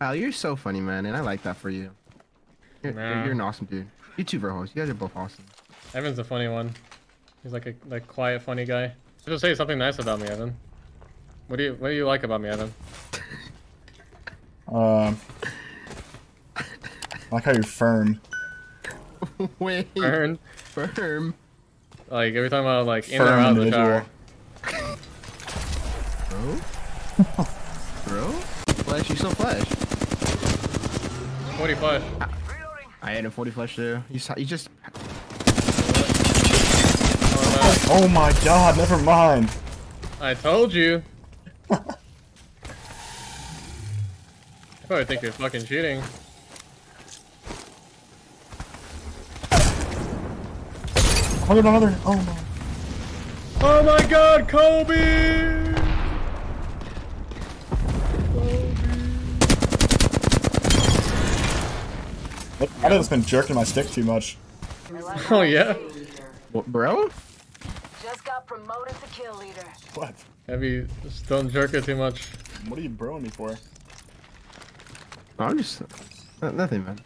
Al, you're so funny, man, and I like that for you. You're, Nah. you're an awesome dude. You too, Verhulst. You guys are both awesome. Evan's a funny one. He's like a like quiet, funny guy. Just say something nice about me, Evan. What do you What do you like about me, Evan? Um, I like how you're firm. Wait, Burn. firm. Like every time I like in or out of the individual. shower. Bro? Bro? Flash, you so flash. 40 flash. I had a 40 flash there. You, saw, you just. Oh, Oh my god, never mind. I told you. I probably think you're fucking cheating. Another, another. Oh my. Oh my god, Kobe! I just been jerking my stick too much. Oh yeah? What, bro? Just got promoted to kill leader. What? Heavy, just don't jerk it too much. What are you broing me for? I'm just. Nothing, man.